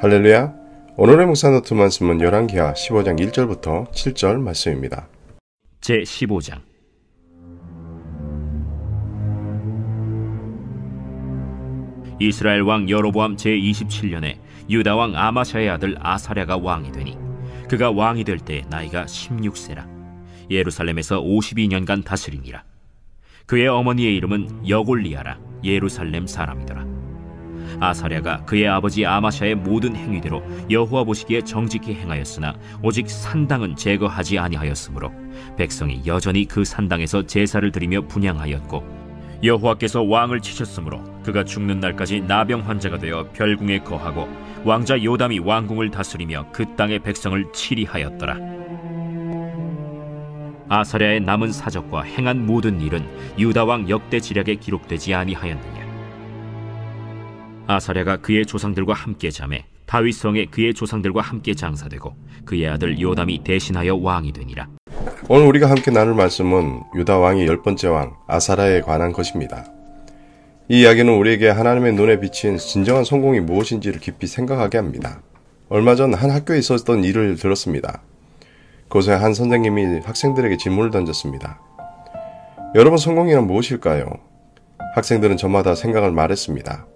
할렐루야. 오늘의 묵상 노트 말씀은 열왕기하 15장 1절부터 7절 말씀입니다. 제 15장. 이스라엘 왕 여로보암 제 27년에 유다 왕 아마샤의 아들 아사랴가 왕이 되니 그가 왕이 될 때 나이가 16세라. 예루살렘에서 52년간 다스리니라. 그의 어머니의 이름은 여골리야라. 예루살렘 사람이더라 아사랴가 그의 아버지 아마샤의 모든 행위대로 여호와 보시기에 정직히 행하였으나 오직 산당은 제거하지 아니하였으므로 백성이 여전히 그 산당에서 제사를 드리며 분양하였고 여호와께서 왕을 치셨으므로 그가 죽는 날까지 나병 환자가 되어 별궁에 거하고 왕자 요담이 왕궁을 다스리며 그 땅의 백성을 치리하였더라. 아사랴의 남은 사적과 행한 모든 일은 유다 왕 역대 지략에 기록되지 아니하였느냐. 아사랴가 그의 조상들과 함께 잠에 다윗 성에 그의 조상들과 함께 장사되고 그의 아들 요담이 대신하여 왕이 되니라. 오늘 우리가 함께 나눌 말씀은 유다 왕의 열 번째 왕 아사라에 관한 것입니다. 이 이야기는 우리에게 하나님의 눈에 비친 진정한 성공이 무엇인지를 깊이 생각하게 합니다. 얼마 전 한 학교에 있었던 일을 들었습니다. 그곳에 한 선생님이 학생들에게 질문을 던졌습니다. 여러분 성공이란 무엇일까요? 학생들은 저마다 생각을 말했습니다.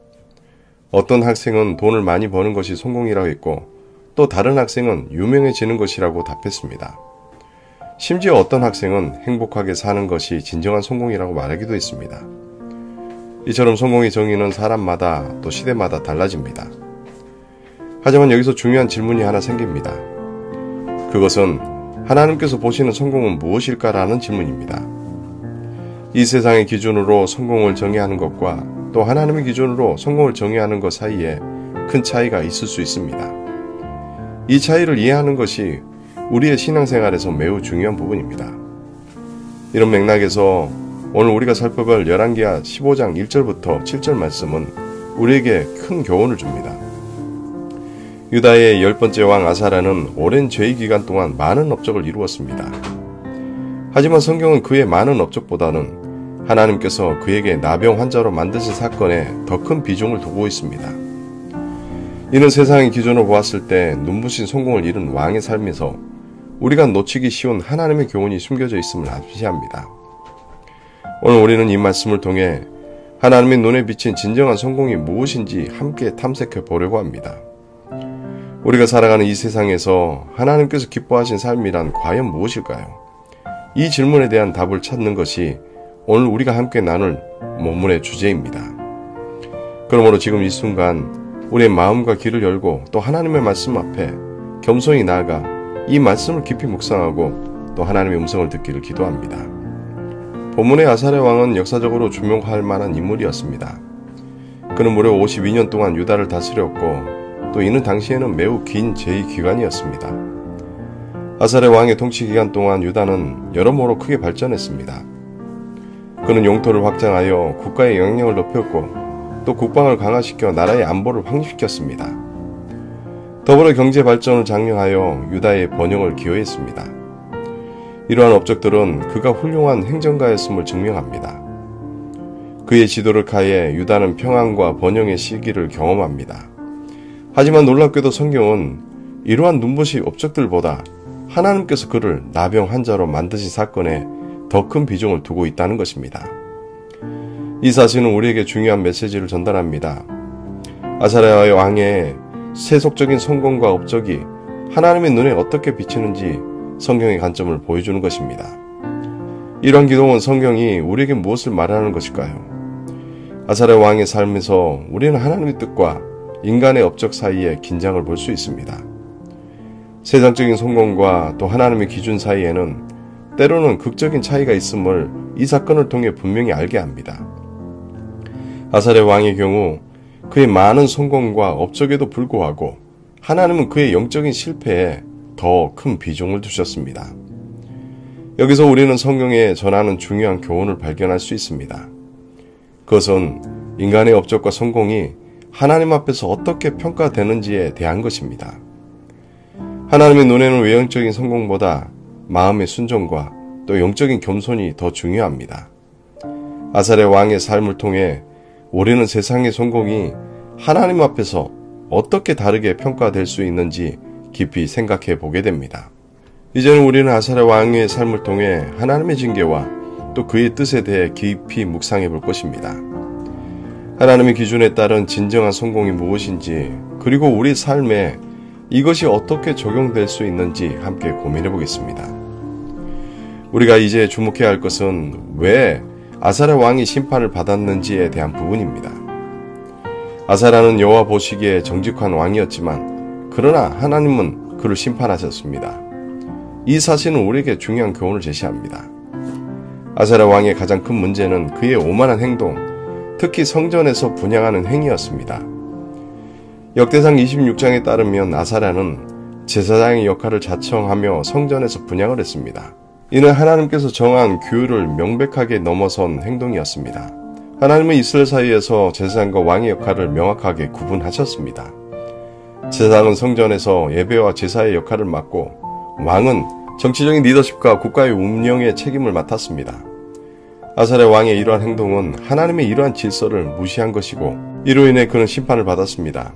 어떤 학생은 돈을 많이 버는 것이 성공이라고 했고 또 다른 학생은 유명해지는 것이라고 답했습니다. 심지어 어떤 학생은 행복하게 사는 것이 진정한 성공이라고 말하기도 했습니다. 이처럼 성공의 정의는 사람마다 또 시대마다 달라집니다. 하지만 여기서 중요한 질문이 하나 생깁니다. 그것은 하나님께서 보시는 성공은 무엇일까라는 질문입니다. 이 세상의 기준으로 성공을 정의하는 것과 또 하나님의 기준으로 성공을 정의하는 것 사이에 큰 차이가 있을 수 있습니다. 이 차이를 이해하는 것이 우리의 신앙생활에서 매우 중요한 부분입니다. 이런 맥락에서 오늘 우리가 살펴볼 열왕기하 15장 1절부터 7절 말씀은 우리에게 큰 교훈을 줍니다. 유다의 열 번째 왕 아사라는 오랜 죄의 기간 동안 많은 업적을 이루었습니다. 하지만 성경은 그의 많은 업적보다는 하나님께서 그에게 나병 환자로 만드신 사건에 더 큰 비중을 두고 있습니다. 이는 세상의 기준으로 보았을 때 눈부신 성공을 이룬 왕의 삶에서 우리가 놓치기 쉬운 하나님의 교훈이 숨겨져 있음을 암시합니다. 오늘 우리는 이 말씀을 통해 하나님의 눈에 비친 진정한 성공이 무엇인지 함께 탐색해 보려고 합니다. 우리가 살아가는 이 세상에서 하나님께서 기뻐하신 삶이란 과연 무엇일까요? 이 질문에 대한 답을 찾는 것이 오늘 우리가 함께 나눌 본문의 주제입니다. 그러므로 지금 이 순간 우리의 마음과 귀를 열고 또 하나님의 말씀 앞에 겸손히 나아가 이 말씀을 깊이 묵상하고 또 하나님의 음성을 듣기를 기도합니다. 본문의 아사레 왕은 역사적으로 주목할 만한 인물이었습니다. 그는 무려 52년 동안 유다를 다스렸고 또 이는 당시에는 매우 긴 제2기간이었습니다. 아사레 왕의 통치 기간 동안 유다는 여러모로 크게 발전했습니다. 그는 용토를 확장하여 국가의 영향력을 높였고 또 국방을 강화시켜 나라의 안보를 확립시켰습니다. 더불어 경제 발전을 장려하여 유다의 번영을 기여했습니다. 이러한 업적들은 그가 훌륭한 행정가였음을 증명합니다. 그의 지도를 가해 유다는 평안과 번영의 시기를 경험합니다. 하지만 놀랍게도 성경은 이러한 눈부시 업적들보다 하나님께서 그를 나병 환자로 만드신 사건에 더 큰 비중을 두고 있다는 것입니다. 이 사실은 우리에게 중요한 메시지를 전달합니다. 아사랴 왕의 세속적인 성공과 업적이 하나님의 눈에 어떻게 비치는지 성경의 관점을 보여주는 것입니다. 이러한 기도는 성경이 우리에게 무엇을 말하는 것일까요? 아사레 왕의 삶에서 우리는 하나님의 뜻과 인간의 업적 사이에 긴장을 볼 수 있습니다. 세상적인 성공과 또 하나님의 기준 사이에는 때로는 극적인 차이가 있음을 이 사건을 통해 분명히 알게 합니다. 아사레 왕의 경우 그의 많은 성공과 업적에도 불구하고 하나님은 그의 영적인 실패에 더 큰 비중을 두셨습니다. 여기서 우리는 성경에 전하는 중요한 교훈을 발견할 수 있습니다. 그것은 인간의 업적과 성공이 하나님 앞에서 어떻게 평가되는지에 대한 것입니다. 하나님의 눈에는 외형적인 성공보다 마음의 순종과 또 영적인 겸손이 더 중요합니다. 아살의 왕의 삶을 통해 우리는 세상의 성공이 하나님 앞에서 어떻게 다르게 평가될 수 있는지 깊이 생각해 보게 됩니다. 이제는 우리는 아사랴 왕의 삶을 통해 하나님의 징계와 또 그의 뜻에 대해 깊이 묵상해 볼 것입니다. 하나님의 기준에 따른 진정한 성공이 무엇인지 그리고 우리 삶에 이것이 어떻게 적용될 수 있는지 함께 고민해 보겠습니다. 우리가 이제 주목해야 할 것은 왜 아사랴 왕이 심판을 받았는지에 대한 부분입니다. 아사라는 여호와 보시기에 정직한 왕이었지만 그러나 하나님은 그를 심판하셨습니다. 이 사실은 우리에게 중요한 교훈을 제시합니다. 아사라 왕의 가장 큰 문제는 그의 오만한 행동, 특히 성전에서 분양하는 행위였습니다. 역대상 26장에 따르면 아사라는 제사장의 역할을 자청하며 성전에서 분양을 했습니다. 이는 하나님께서 정한 규율을 명백하게 넘어선 행동이었습니다. 하나님은 이스라엘 사이에서 제사장과 왕의 역할을 명확하게 구분하셨습니다. 제사장은 성전에서 예배와 제사의 역할을 맡고 왕은 정치적인 리더십과 국가의 운영의 책임을 맡았습니다. 아사레 왕의 이러한 행동은 하나님의 이러한 질서를 무시한 것이고 이로 인해 그는 심판을 받았습니다.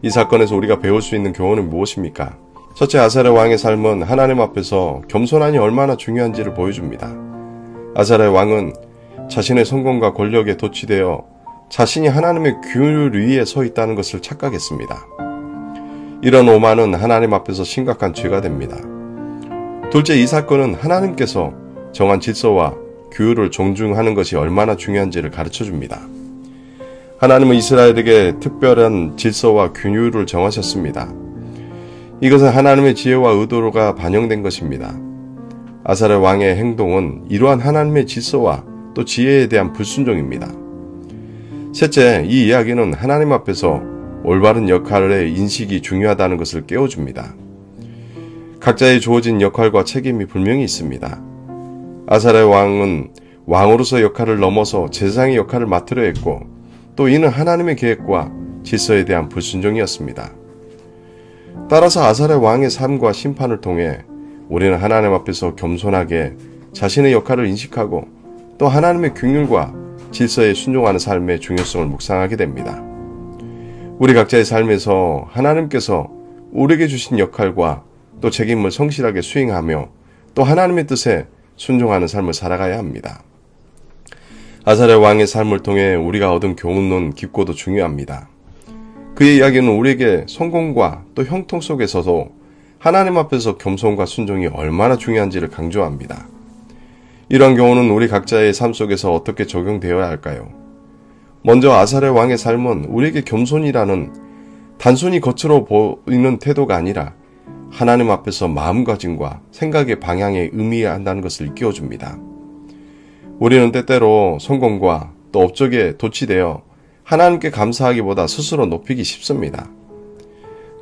이 사건에서 우리가 배울 수 있는 교훈은 무엇입니까? 첫째 아사레 왕의 삶은 하나님 앞에서 겸손함이 얼마나 중요한지를 보여줍니다. 아사레 왕은 자신의 성공과 권력에 도취되어 자신이 하나님의 규율 위에 서 있다는 것을 착각했습니다. 이런 오만은 하나님 앞에서 심각한 죄가 됩니다. 둘째, 이 사건은 하나님께서 정한 질서와 규율을 존중하는 것이 얼마나 중요한지를 가르쳐 줍니다. 하나님은 이스라엘에게 특별한 질서와 규율을 정하셨습니다. 이것은 하나님의 지혜와 의도가 반영된 것입니다. 아사르 왕의 행동은 이러한 하나님의 질서와 또 지혜에 대한 불순종입니다. 셋째, 이 이야기는 하나님 앞에서 올바른 역할의 인식이 중요하다는 것을 깨워줍니다. 각자의 주어진 역할과 책임이 분명히 있습니다. 아사레 왕은 왕으로서 역할을 넘어서 제사장의 역할을 맡으려 했고 또 이는 하나님의 계획과 질서에 대한 불순종이었습니다. 따라서 아사레 왕의 삶과 심판을 통해 우리는 하나님 앞에서 겸손하게 자신의 역할을 인식하고 또 하나님의 긍휼과 질서에 순종하는 삶의 중요성을 묵상하게 됩니다. 우리 각자의 삶에서 하나님께서 우리에게 주신 역할과 또 책임을 성실하게 수행하며 또 하나님의 뜻에 순종하는 삶을 살아가야 합니다. 아사레 왕의 삶을 통해 우리가 얻은 교훈은 깊고도 중요합니다. 그의 이야기는 우리에게 성공과 또 형통 속에서도 하나님 앞에서 겸손과 순종이 얼마나 중요한지를 강조합니다. 이러한 경우는 우리 각자의 삶 속에서 어떻게 적용되어야 할까요? 먼저 아사레 왕의 삶은 우리에게 겸손이라는 단순히 겉으로 보이는 태도가 아니라 하나님 앞에서 마음가짐과 생각의 방향에 의미해야 한다는 것을 일깨워줍니다. 우리는 때때로 성공과 또 업적에 도취되어 하나님께 감사하기보다 스스로 높이기 쉽습니다.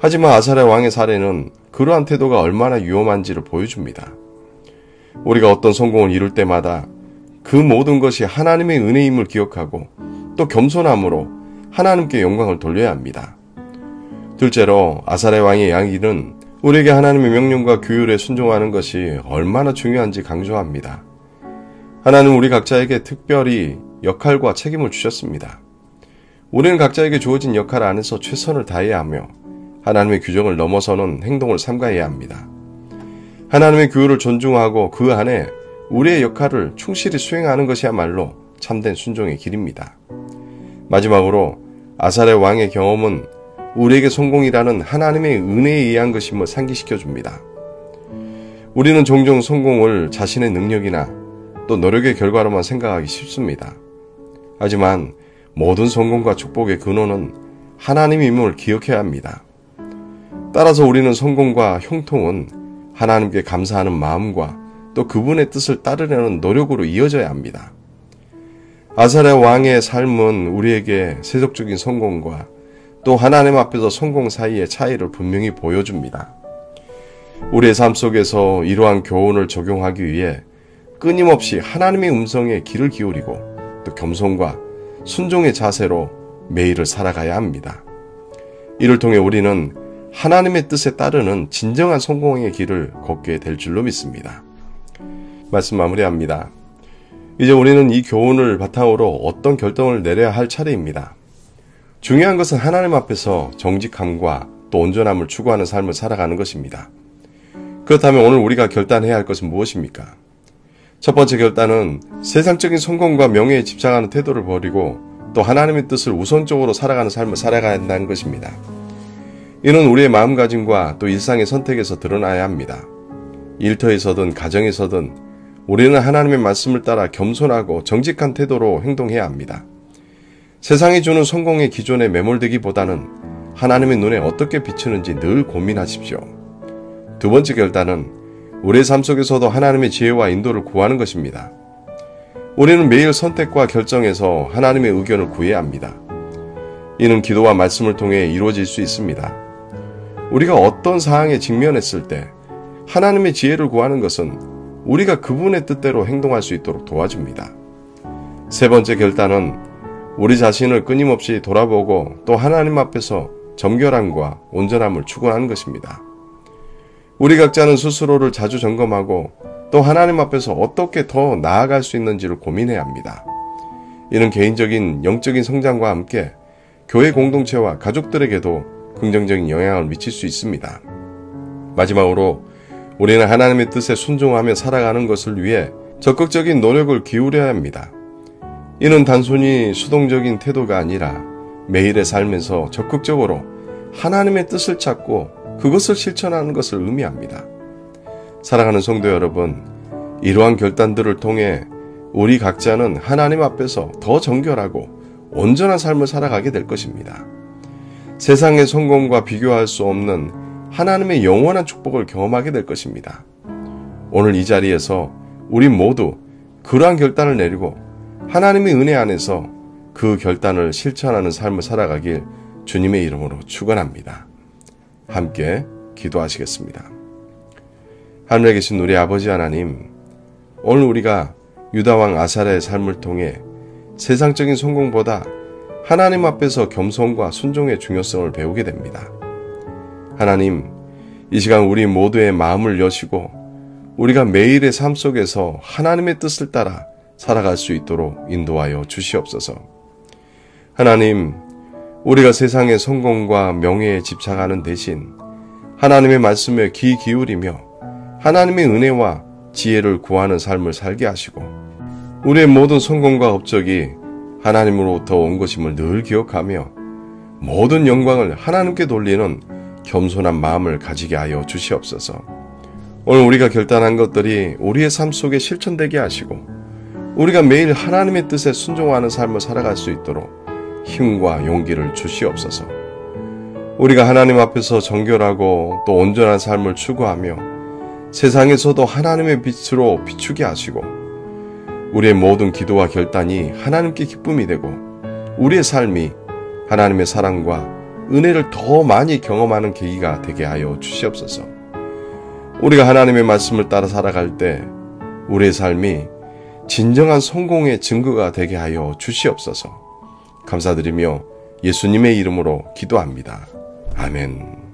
하지만 아사레 왕의 사례는 그러한 태도가 얼마나 위험한지를 보여줍니다. 우리가 어떤 성공을 이룰 때마다 그 모든 것이 하나님의 은혜임을 기억하고 또 겸손함으로 하나님께 영광을 돌려야 합니다. 둘째로 아사레 왕의 이야기는 우리에게 하나님의 명령과 규율에 순종하는 것이 얼마나 중요한지 강조합니다. 하나님 우리 각자에게 특별히 역할과 책임을 주셨습니다. 우리는 각자에게 주어진 역할 안에서 최선을 다해야 하며 하나님의 규정을 넘어서는 행동을 삼가해야 합니다. 하나님의 교율을 존중하고 그 안에 우리의 역할을 충실히 수행하는 것이야말로 참된 순종의 길입니다. 마지막으로 아살의 왕의 경험은 우리에게 성공이라는 하나님의 은혜에 의한 것임을 상기시켜 줍니다. 우리는 종종 성공을 자신의 능력이나 또 노력의 결과로만 생각하기 쉽습니다. 하지만 모든 성공과 축복의 근원은 하나님임을 기억해야 합니다. 따라서 우리는 성공과 형통은 하나님께 감사하는 마음과 또 그분의 뜻을 따르려는 노력으로 이어져야 합니다. 아사레 왕의 삶은 우리에게 세속적인 성공과 또 하나님 앞에서 성공 사이의 차이를 분명히 보여줍니다. 우리의 삶 속에서 이러한 교훈을 적용하기 위해 끊임없이 하나님의 음성에 귀를 기울이고 또 겸손과 순종의 자세로 매일을 살아가야 합니다. 이를 통해 우리는 하나님의 뜻에 따르는 진정한 성공의 길을 걷게 될 줄로 믿습니다. 말씀 마무리합니다. 이제 우리는 이 교훈을 바탕으로 어떤 결정을 내려야 할 차례입니다. 중요한 것은 하나님 앞에서 정직함과 또 온전함을 추구하는 삶을 살아가는 것입니다. 그렇다면 오늘 우리가 결단해야 할 것은 무엇입니까? 첫 번째 결단은 세상적인 성공과 명예에 집착하는 태도를 버리고 또 하나님의 뜻을 우선적으로 살아가는 삶을 살아가야 한다는 것입니다. 이는 우리의 마음가짐과 또 일상의 선택에서 드러나야 합니다. 일터에서든 가정에서든 우리는 하나님의 말씀을 따라 겸손하고 정직한 태도로 행동해야 합니다. 세상이 주는 성공의 기존에 매몰되기보다는 하나님의 눈에 어떻게 비추는지 늘 고민하십시오. 두 번째 결단은 우리의 삶 속에서도 하나님의 지혜와 인도를 구하는 것입니다. 우리는 매일 선택과 결정에서 하나님의 의견을 구해야 합니다. 이는 기도와 말씀을 통해 이루어질 수 있습니다. 우리가 어떤 상황에 직면했을 때 하나님의 지혜를 구하는 것은 우리가 그분의 뜻대로 행동할 수 있도록 도와줍니다. 세 번째 결단은 우리 자신을 끊임없이 돌아보고 또 하나님 앞에서 정결함과 온전함을 추구하는 것입니다. 우리 각자는 스스로를 자주 점검하고 또 하나님 앞에서 어떻게 더 나아갈 수 있는지를 고민해야 합니다. 이는 개인적인 영적인 성장과 함께 교회 공동체와 가족들에게도 긍정적인 영향을 미칠 수 있습니다. 마지막으로 우리는 하나님의 뜻에 순종하며 살아가는 것을 위해 적극적인 노력을 기울여야 합니다. 이는 단순히 수동적인 태도가 아니라 매일의 삶에서 적극적으로 하나님의 뜻을 찾고 그것을 실천하는 것을 의미합니다. 사랑하는 성도 여러분, 이러한 결단들을 통해 우리 각자는 하나님 앞에서 더 정결하고 온전한 삶을 살아가게 될 것입니다. 세상의 성공과 비교할 수 없는 하나님의 영원한 축복을 경험하게 될 것입니다. 오늘 이 자리에서 우리 모두 그러한 결단을 내리고 하나님의 은혜 안에서 그 결단을 실천하는 삶을 살아가길 주님의 이름으로 축원합니다. 함께 기도하시겠습니다. 하늘에 계신 우리 아버지 하나님, 오늘 우리가 유다왕 아사라의 삶을 통해 세상적인 성공보다 하나님 앞에서 겸손과 순종의 중요성을 배우게 됩니다. 하나님, 이 시간 우리 모두의 마음을 여시고 우리가 매일의 삶 속에서 하나님의 뜻을 따라 살아갈 수 있도록 인도하여 주시옵소서. 하나님, 우리가 세상의 성공과 명예에 집착하는 대신 하나님의 말씀에 귀 기울이며 하나님의 은혜와 지혜를 구하는 삶을 살게 하시고 우리의 모든 성공과 업적이 하나님으로부터 온 것임을 늘 기억하며 모든 영광을 하나님께 돌리는 겸손한 마음을 가지게 하여 주시옵소서. 오늘 우리가 결단한 것들이 우리의 삶 속에 실천되게 하시고 우리가 매일 하나님의 뜻에 순종하는 삶을 살아갈 수 있도록 힘과 용기를 주시옵소서. 우리가 하나님 앞에서 정결하고 또 온전한 삶을 추구하며 세상에서도 하나님의 빛으로 비추게 하시고 우리의 모든 기도와 결단이 하나님께 기쁨이 되고 우리의 삶이 하나님의 사랑과 은혜를 더 많이 경험하는 계기가 되게 하여 주시옵소서. 우리가 하나님의 말씀을 따라 살아갈 때 우리의 삶이 진정한 성공의 증거가 되게 하여 주시옵소서. 감사드리며 예수님의 이름으로 기도합니다. 아멘.